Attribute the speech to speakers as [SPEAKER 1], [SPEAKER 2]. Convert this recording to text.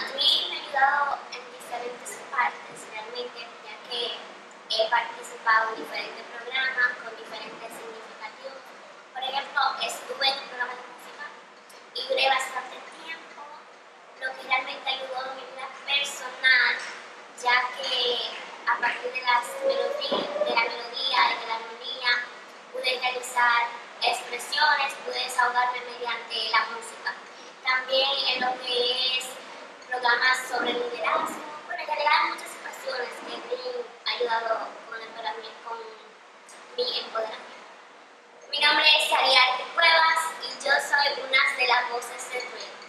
[SPEAKER 1] a mí me ha ayudado en diferentes partes realmente, ya que he participado en diferentes programas con diferentes significativos. Por ejemplo, estuve en un programa de música y duré bastante tiempo, lo que realmente ayudó a mi vida personal, ya que a partir de, las melodías, de la melodía, de la armonía, pude realizar expresiones, pude desahogarme mediante la música. También en lo que es con, con mi empoderamiento. Mi nombre es Ariadne Cuevas y yo soy una de las voces del proyecto.